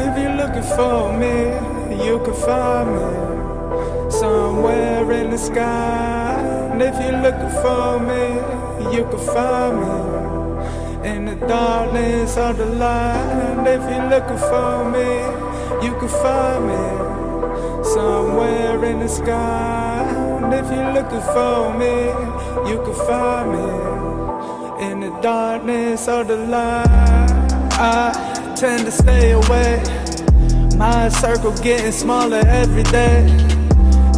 If you're looking for me, you can find me somewhere in the sky. And if you're looking for me, you can find me in the darkness of the light. If you're looking for me, you can find me somewhere in the sky. And if you're looking for me, you can find me in the darkness of the light. I tend to stay away. My circle getting smaller every day.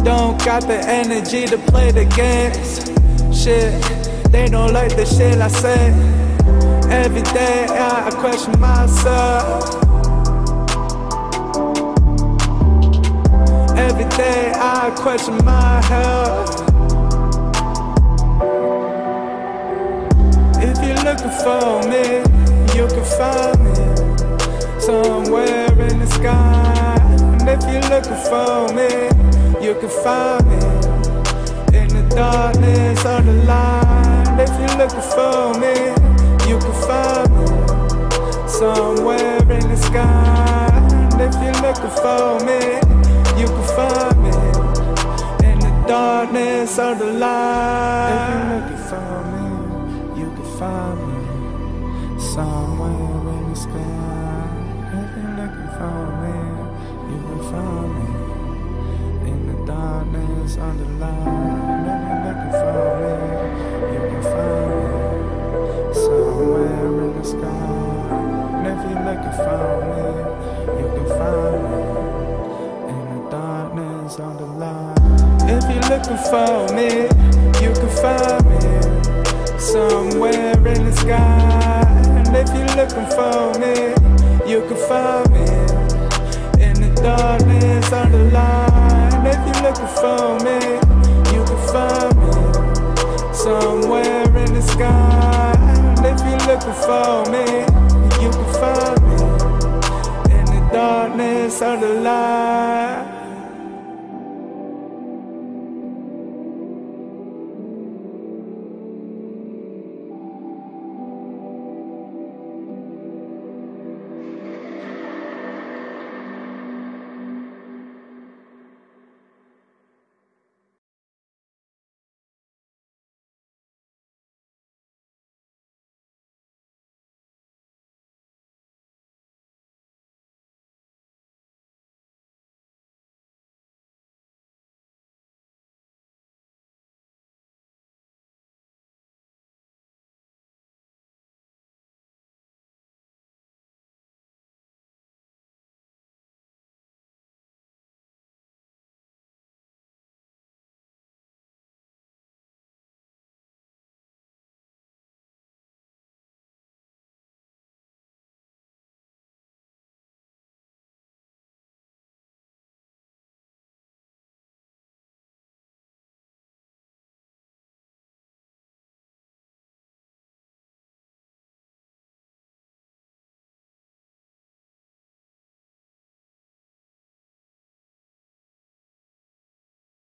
Don't got the energy to play the games. Shit, they don't like the shit I say. Every day I question myself. Every day I question my health. If you're looking for me, you can find me somewhere in the sky. And if you're looking for me, you can find me in the darkness of the light. If you're looking for me, you can find me somewhere in the sky. And if you're looking for me, you can find me in the darkness of the light. If you're looking for me, you can find me somewhere in the sky. If you're looking for me, you can find me in the darkness of the light. If you're looking for me, you can find me somewhere in the sky. And if you're looking for me, you can find me in the darkness of the light. If you're looking for me, you can find me somewhere in the sky. And if you're looking for me, you can find me in the darkness of the line. If you're looking for me, you can find me somewhere in the sky. If you're looking for me, you can find me in the darkness of the line.